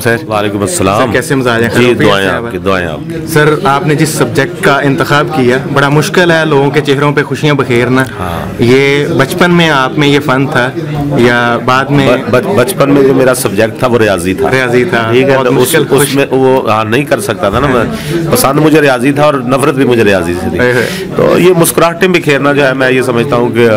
سر۔ وعلیکم السلام۔ کیسے مزاج ہیں؟ جی دعائیں آپ کی دعائیں آپ کی۔ سر آپ نے جس سبجیکٹ کا انتخاب کیا بڑا مشکل ہے لوگوں کے چہروں پہ خوشیاں بکھیرنا۔ یہ بچپن میں آپ میں یہ فن تھا یا بعد میں؟ بچپن میں جو میرا سبجیکٹ تھا وہ ریاضی تھا۔ ریاضی تھا۔ ٹھیک ہے اس, میں وہ ہاں نہیں کر سکتا تھا نا پسند مجھے ریاضی تھا اور نفرت بھی مجھے ریاضی سے۔ تھی۔ تو یہ مسکراہٹیں بکھیرنا جو ہے میں یہ سمجھتا ہوں کہ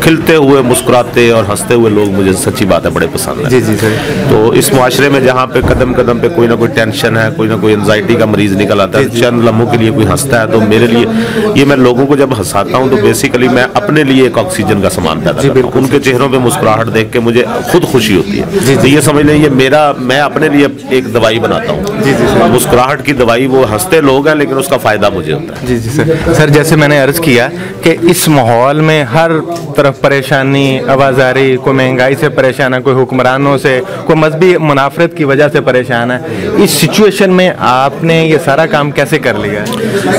کھلتے ہوئے مسکراتے اور ہنستے ہوئے لوگ مجھے سچی بات ہے بڑے پسند ہیں۔ جی جی سر۔ تو اس معاشرے میں جہاں پہ قدم قدم پہ کوئی نہ کوئی ٹینشن ہے کوئی نہ کوئی انزائٹی کا مریض نکل آتا جی، ہے چند لمحوں کے لیے کوئی ہنستا ہے تو میرے لیے یہ میں لوگوں کو جب ہنساتا ہوں تو بیسیکلی میں اپنے لیے ایک آکسیجن کا سامان پیدا جی، کرتا ہوں۔ ان کے چہروں پہ مسکراہٹ دیکھ کے مجھے خود خوشی ہوتی ہے۔ جی، تو یہ سمجھ لیں یہ میرا میں اپنے لیے ایک دوائی بناتا ہوں۔ جی، جی،۔ مسکراہٹ کی دوائی وہ ہنستے لوگ ہیں لیکن اس کا فائدہ مجھے ہوتا ہے۔ جی جی سر۔ سر جیسے میں نے عرض کیا کہ اس ماحول میں ہر طرف پریشانی آوازاری کوئی مہنگائی سے پریشان ہے کوئی حکمرانوں سے کوئی مذہبی منافرت کی وجہ سے پریشان ہے اس سچویشن میں آپ نے یہ سارا کام کیسے کر لیا؟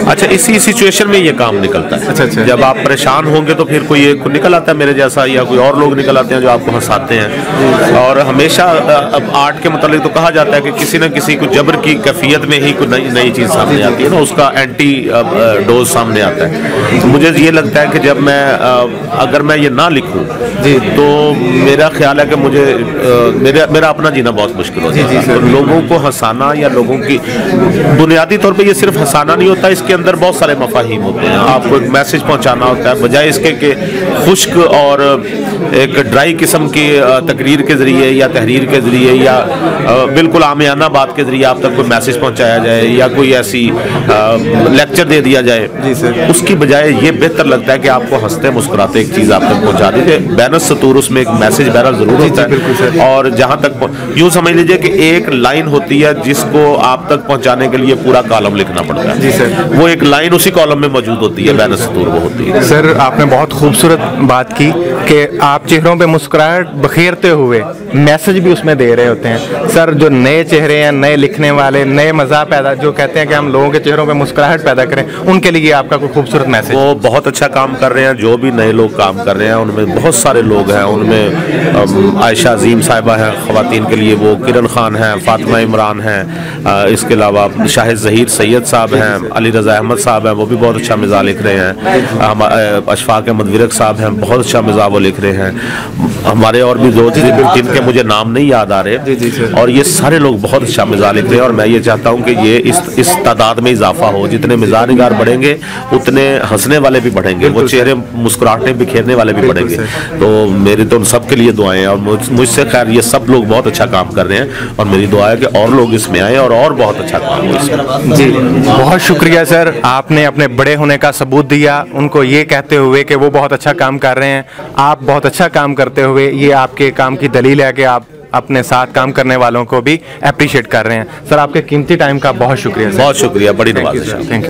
اچھا اسی سچویشن میں یہ کام نکلتا ہے۔ اچھا، اچھا۔ جب آپ پریشان ہوں گے تو پھر کوئی ایک نکل آتا ہے میرے جیسا یا کوئی اور لوگ نکل آتے ہیں جو آپ کو ہنساتے ہیں۔ اور ہمیشہ اب آرٹ کے متعلق تو کہا جاتا ہے کہ کسی نہ کسی کو جبر کی کیفیت میں ہی کوئی نئی نئی چیز سامنے آتی ہے نا اس کا اینٹی ڈوز سامنے آتا ہے۔ مجھے یہ لگتا ہے کہ جب میں اگر میں یہ نہ لکھوں جی۔ تو میرا خیال ہے کہ مجھے میرا اپنا جینا بہت مشکل ہو ہے لوگوں کو ہنسانا یا لوگوں کی بنیادی طور پہ یہ صرف ہنسانا نہیں ہوتا اس کے اندر بہت سارے مفاہیم ہوتے ہیں آپ کو ایک میسج پہنچانا ہوتا ہے بجائے اس کے کہ خشک اور ایک ڈرائی قسم کی تقریر کے ذریعے یا تحریر کے ذریعے یا بالکل عامیانہ بات کے ذریعے آپ تک کوئی میسج پہنچایا جائے یا کوئی ایسی لیکچر دے دیا جائے جی۔ اس کی بجائے یہ بہتر لگتا ہے کہ آپ کو ہنستے مسکراتے ایک چیز آپ تک پہنچا دیجیے بینس سطور اس میں ایک میسج بہرحال ضرور ہوتا جی، ہے۔ اور جہاں تک یوں سمجھ لیجیے کہ ایک لائن ہوتی ہے جس کو آپ تک پہنچانے کے لیے پورا کالم لکھنا پڑتا ہے۔ جی، سر۔ وہ ایک لائن اسی کالم میں موجود ہوتی ہے بینس سطور وہ ہوتی ہے۔ سر آپ نے بہت خوبصورت بات کی کہ آپ چہروں پہ مسکراہٹ بخیرتے ہوئے میسج بھی اس میں دے رہے ہوتے ہیں۔ سر جو نئے چہرے ہیں نئے لکھنے والے نئے مزاح پیدا جو کہتے ہیں کہ ہم لوگوں کے چہروں پہ مسکراہٹ پیدا کریں ان کے لیے آپ کا کوئی خوبصورت میسج۔ وہ بہت اچھا کام کر رہے ہیں۔ جو بھی نئے لوگ کام کر رہے ہیں ان میں بہت سارے لوگ ہیں۔ ان میں عائشہ عظیم صاحبہ ہیں خواتین کے لیے وہ کرن خان ہیں فاطمہ عمران ہیں اس کے علاوہ شاہد ظہیر سید صاحب ہیں علی رضا احمد صاحب ہیں وہ بھی بہت اچھا مزاح لکھ رہے ہیں۔ اشفاق احمد ورق صاحب ہیں بہت اچھا مزاح وہ لکھ رہے ہیں۔ ہمارے اور بھی دو تین جن کے مجھے نام نہیں یاد آ رہے۔ جی، جی،۔ اور یہ سارے لوگ بہت اچھا مزاح لکھ رہے ہیں اور میں یہ چاہتا ہوں کہ یہ اس اس تعداد میں اضافہ ہو۔ جتنے مزاح نگار بڑھیں گے اتنے ہنسنے والے بھی بڑھیں گے وہ چہرے مسکراہٹیں بکھیرنے والے بھی بڑھیں گے۔ تو میری تو ان سب کے لیے دعائیں اور مجھ سے خیر یہ سب لوگ بہت اچھا کام کر رہے ہیں۔ اور میری دعا ہے کہ اور لوگ اس میں آئیں اور اور بہت اچھا کام ہو اس میں۔ جی بہت شکریہ سر آپ نے اپنے بڑے ہونے کا ثبوت دیا۔ ان کو یہ کہتے ہوئے کہ وہ بہت اچھا کام کر رہے ہیں۔ آپ بہت اچھا کام کرتے ہوئے یہ آپ کے کام کی دلیل ہے کہ آپ اپنے ساتھ کام کرنے والوں کو بھی اپریشیٹ کر رہے ہیں۔ سر آپ کے قیمتی ٹائم کا بہت شکریہ بہت شکریہ بڑی نوازش تھینک یو